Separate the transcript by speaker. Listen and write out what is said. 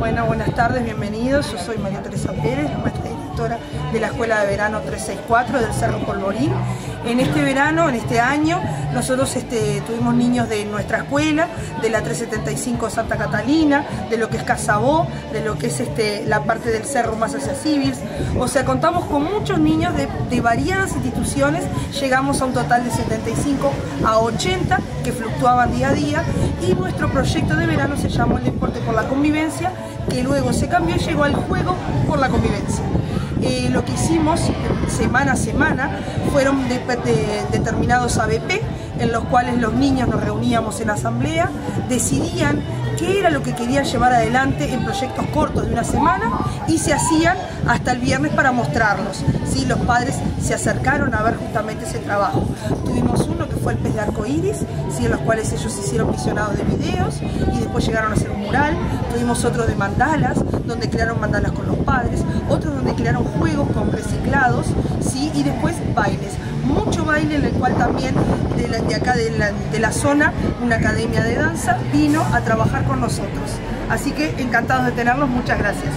Speaker 1: Bueno, buenas tardes, bienvenidos. Yo soy María Teresa Pérez, maestra directora de la Escuela de Verano 364 del Cerro Polvorín. En este verano, en este año, nosotros este, tuvimos niños de nuestra escuela, de la 375 Santa Catalina, de lo que es Casabó, de lo que es este, la parte del cerro más hacia Civils. O sea, contamos con muchos niños de, de variadas instituciones, llegamos a un total de 75 a 80 que fluctuaban día a día y nuestro proyecto de verano se llamó el deporte por la convivencia, que luego se cambió y llegó al juego por la convivencia. Lo que hicimos semana a semana fueron de, de, determinados ABP en los cuales los niños nos reuníamos en asamblea, decidían qué era lo que querían llevar adelante en proyectos cortos de una semana y se hacían hasta el viernes para mostrarlos. ¿sí? Los padres se acercaron a ver justamente ese trabajo. Tuvimos uno que fue el pez de arco iris, ¿sí? en los cuales ellos hicieron visionados de videos y después llegaron a hacer un mural. Tuvimos otro de mandalas, donde crearon mandalas con los padres, donde crearon juegos con reciclados ¿sí? y después bailes mucho baile en el cual también de, acá de la, zona una academia de danza vino a trabajar con nosotros. Así que encantados de tenerlos, muchas gracias.